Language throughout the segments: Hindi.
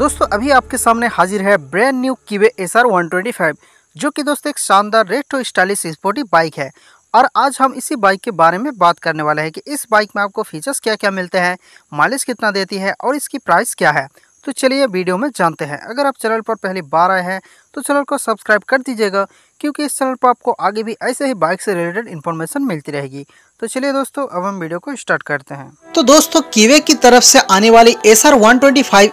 दोस्तों, अभी आपके सामने हाजिर है brand new Keeway S R one twenty five जो कि दोस्तों एक शानदार रेट्रो स्टाइलिश स्पोर्टी बाइक है। और आज हम इसी बाइक के बारे में बात करने वाले हैं कि इस बाइक में आपको फीचर्स क्या क्या मिलते हैं माइलेज कितना देती है और इसकी प्राइस क्या है। तो चलिए वीडियो में जानते हैं। अगर आप चैनल पर पहली बार आए हैं तो चैनल को सब्सक्राइब कर दीजिएगा, क्योंकि इस चैनल पर आपको आगे भी ऐसे ही बाइक से रिलेटेड इन्फॉर्मेशन मिलती रहेगी। तो चलिए दोस्तों, अब हम वीडियो को स्टार्ट करते हैं। तो दोस्तों कीवे की तरफ़ से आने वाली एस आर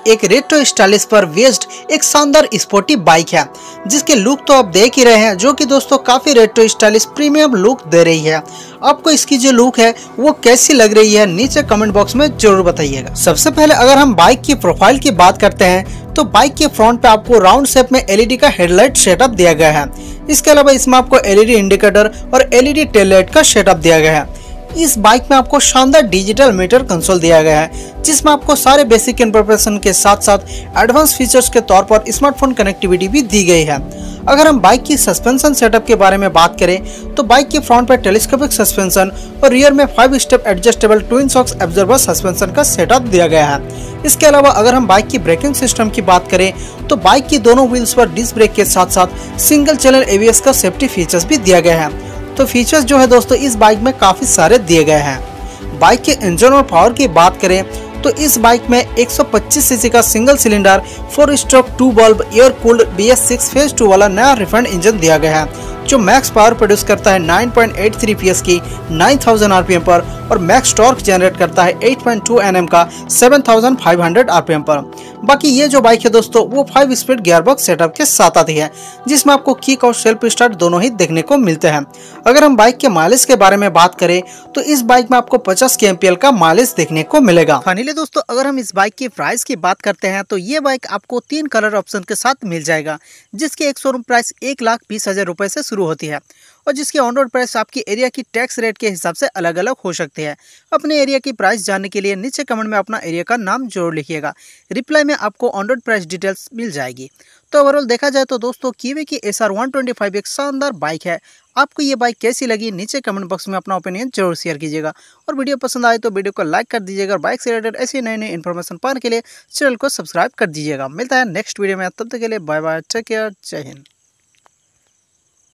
एक रेट्रो स्टाइलिश पर वेस्ट एक शानदार स्पोर्टी बाइक है, जिसके लुक तो आप देख ही रहे हैं, जो कि दोस्तों काफ़ी रेट्रो स्टाइलिश प्रीमियम लुक दे रही है। आपको इसकी जो लुक है, वो कैसी लग रही है, नीचे कमेंट बॉक्स में ज़रूर बताइएगा। सबसे पहले अगर हम बाइक की प्रोफ़ाइल की बात करते हैं तो बाइक के फ्रंट पे आपको राउंड शेप में एलईडी का हेडलाइट सेटअप दिया गया है। इसके अलावा इसमें आपको एलईडी इंडिकेटर और एलईडी टेल लाइट का सेटअप दिया गया है। इस बाइक में आपको शानदार डिजिटल मीटर कंसोल दिया गया है, जिसमें आपको सारे बेसिक इन्फॉर्मेशन के साथ साथ एडवांस फीचर्स के तौर पर स्मार्टफ़ोन कनेक्टिविटी भी दी गई है। अगर हम बाइक की सस्पेंशन सेटअप के बारे में बात करें तो बाइक के फ्रंट पर टेलीस्कोपिक सस्पेंशन और रियर में five step adjustable twin shocks absorber suspension का सेटअप दिया गया है। इसके अलावा अगर हम बाइक की ब्रेकिंग सिस्टम की बात करें तो बाइक की दोनों व्हील्स पर डिस्क ब्रेक के साथ साथ सिंगल चैनल एवीएस का सेफ्टी फीचर्स भी दिया गया है। तो फीचर्स जो है दोस्तों, इस बाइक में काफ़ी सारे दिए गए हैं। बाइक के इंजन और पावर की बात करें तो इस बाइक में 125 सीसी का single cylinder four stroke two bulb air cooled B S six phase two वाला नया रिफंड इंजन दिया गया है। जो मैक्स पावर प्रोड्यूस करता है 9.83 पीएस की 9000 आरपीएम पर, और मैक्स टॉर्क जनरेट करता है 8.2 एनएम का 7500 आरपीएम पर। बाकी ये जो बाइक है दोस्तों, वो फाइव स्पीड गियरबॉक्स सेटअप के साथ आती है, जिसमें आपको किक और सेल्फ स्टार्ट दोनों ही देखने को मिलते हैं। अगर हम बाइक के माइलेज के बारे में बात करें तो इस बाइक में आपको पचास के का माइलेज देखने को मिलेगा। फाइनली दोस्तों, अगर हम इस बाइक की प्राइस की बात करते हैं तो ये बाइक आपको तीन कलर ऑप्शन के साथ मिल जाएगा, जिसके एक शोरूम प्राइस एक लाख बीस हज़ार शुरू होती है और जिसकी ऑन रोड प्राइस आपकी एरिया की टैक्स रेट के हिसाब से अलग अलग हो सकती है। अपने एरिया की प्राइस जानने के लिए नीचे कमेंट में अपना एरिया का नाम ज़रूर लिखिएगा। रिप्लाई में आपको ऑन रोड प्राइस डिटेल्स मिल जाएगी। तो ओवरऑल देखा जाए तो दोस्तों कीवे की एस आर एक शानदार बाइक है। आपको ये बाइक कैसी लगी, नीचे कमेंट बॉक्स में अपना ओपिनियन ज़रूर शेयर कीजिएगा। और वीडियो पसंद आए तो वीडियो को लाइक कर दीजिएगा और बाइक से रिलेटेड ऐसी नई नई इन्फॉर्मेशन पाने के लिए चैनल को सब्सक्राइब कर दीजिएगा। मिलता है नेक्स्ट वीडियो में, तब तक के लिए बाय बाय टेक केयर जय हिंद।